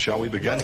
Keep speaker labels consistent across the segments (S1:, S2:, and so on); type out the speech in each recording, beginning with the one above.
S1: Shall we begin?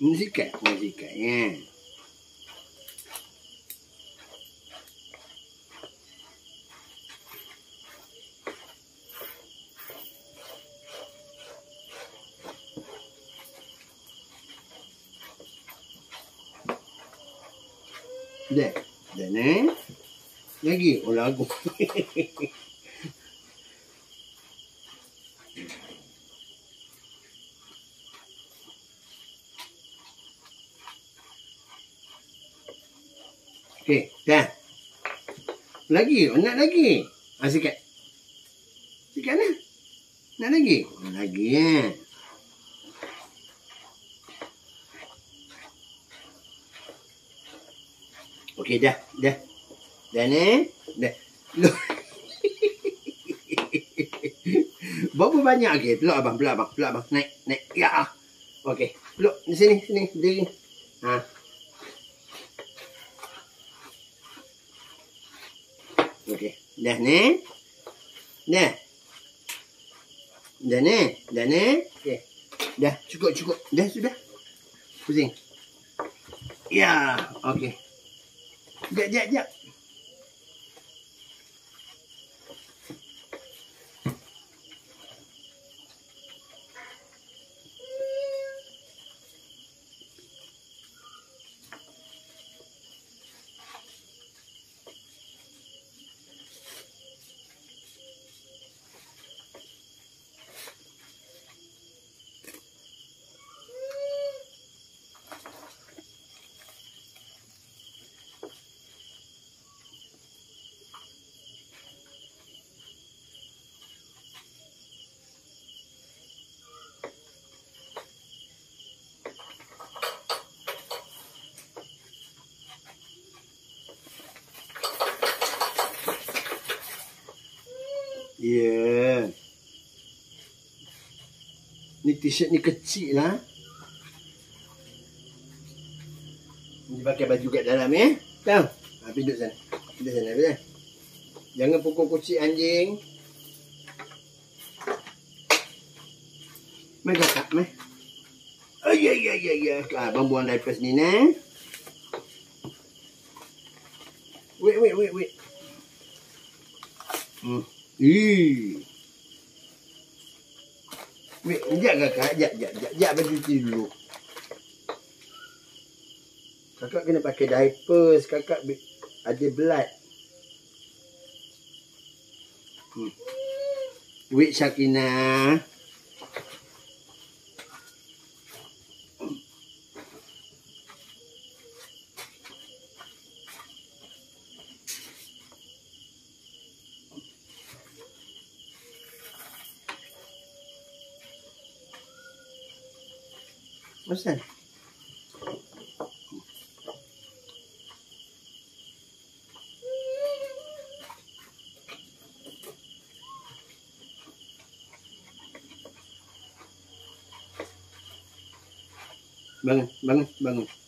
S2: Ini sikat, ini sikat ya. Dah, dah ni. Lagi, oh lagu. Okey, dah. Lagi, oh, nak lagi. Ah, sikit. Sikit lah. Nak lagi? Oh, lagi ya. Okey, dah. Dah. Dah ni. Dah. Loh. Berapa banyak okey? Peluk abang, peluk abang, peluk abang. Naik, naik. Ya. ah. Okey. Peluk di sini, sini, diri. Ha. Okey. Dah ni. Dah. Dah ni. Dah ni. Okey. Dah. Cukup, cukup. Dah, sudah. Pusing. Ya. Okey. Jap, jap, jap. Ya. Ni Ni t-shirt ni kecil lah. Ni pakai baju kat dalam eh. Tahu? Ha, pergi duduk sana. Duduk sana. Duduk sana. Jangan pukul kucing anjing. Mai kakak, mai. Oh, ya, ya, ya, ya. Ah, abang buang diapers ni, nah. Wait, wait, wait, wait. Hmm. Ih. Wait, sekejap kakak. Sekejap, sekejap, sekejap. Sekejap, cuci dulu. Kakak kena pakai diapers. Kakak ada blood. Hmm. Wait, Syakina. listen. Bưng, bưng, bưng.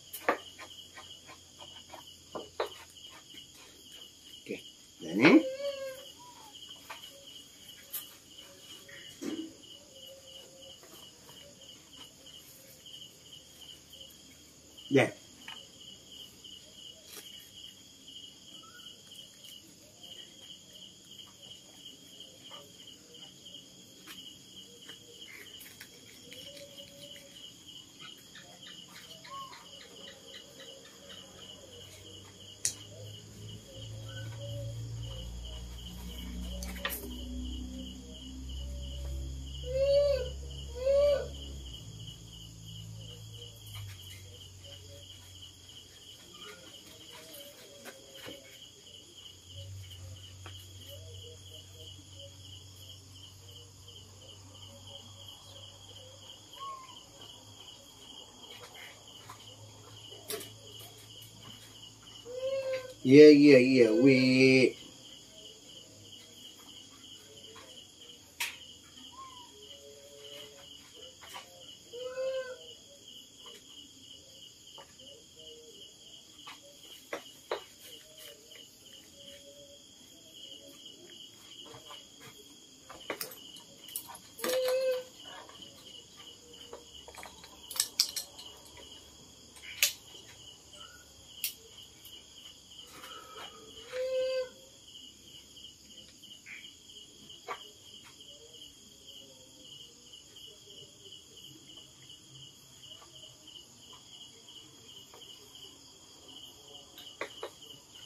S2: Ya, ya, ya. Wait.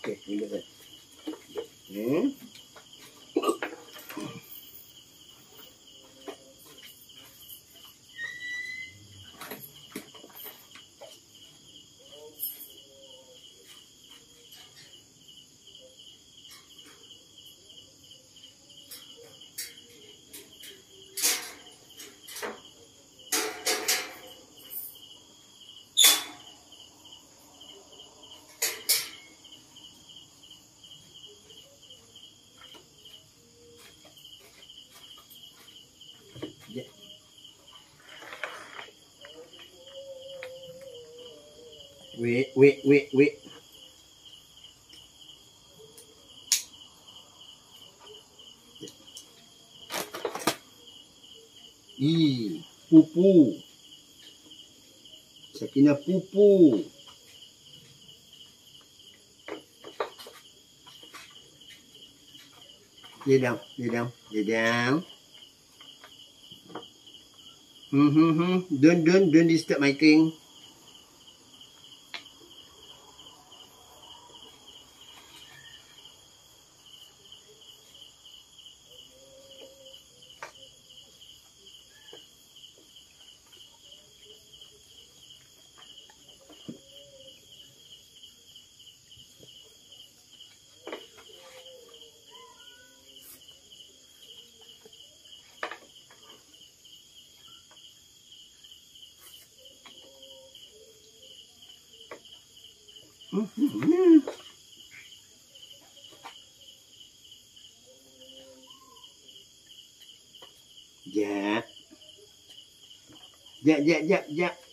S2: Okey, ni dia. Hmm. Wait, wait, wait, wait. Ih, pupu. Sakina pupu. Lay down, lay down, lay down. Hmm, hmm, hmm. Don't, don't, don't disturb my thing. Hmm, hmm, hmm. Ya. Jap, jap, jap, jap.